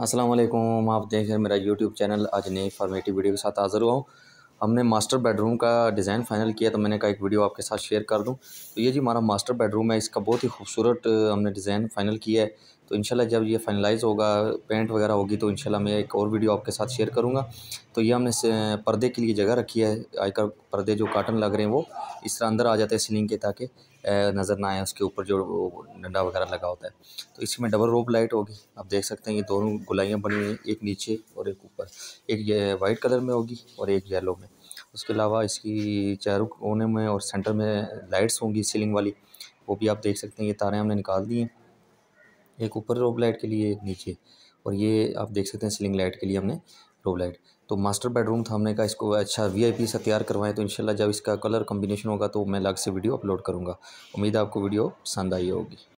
असलम आप देख रहे हैं मेरा यूट्यूब चैनल। आज नई फॉर्मेटिव वीडियो के साथ हाज़िर हुआ हूँ। हमने मास्टर बेडरूम का डिज़ाइन फाइनल किया तो मैंने कहा एक वीडियो आपके साथ शेयर कर दूँ। तो ये जी हमारा मास्टर बेडरूम है, इसका बहुत ही खूबसूरत हमने डिज़ाइन फाइनल किया है। तो इंशाल्लाह जब ये फाइनलाइज़ होगा पेंट वगैरह होगी तो इंशाल्लाह मैं एक और वीडियो आपके साथ शेयर करूँगा। तो ये हमने पर्दे के लिए जगह रखी है आजकल पर्दे जो काटन लग रहे हैं वो, इस तरह अंदर आ जाते हैं सीलिंग के, ताकि नज़र ना आए उसके ऊपर जो डंडा वगैरह लगा होता है। तो इसमें डबल रोप लाइट होगी। आप देख सकते हैं ये दोनों गुलाइयाँ बनी हुई हैं, एक नीचे और एक ऊपर। एक ये वाइट कलर में होगी और एक येलो में। उसके अलावा इसकी चारों कोने में और सेंटर में लाइट्स होंगी सीलिंग वाली। वो भी आप देख सकते हैं, ये तारें हमने निकाल दी हैं। एक ऊपर रोब लाइट के लिए, एक नीचे। और ये आप देख सकते हैं सीलिंग लाइट के लिए हमने रोब लाइट। तो मास्टर बेडरूम था हमने कहा इसको अच्छा वीआईपी सा तैयार करवाएँ तो इंशाल्लाह जब इसका कलर कम्बिनेशन होगा तो मैं अलग से वीडियो अपलोड करूँगा। उम्मीद है आपको वीडियो पसंद आई होगी।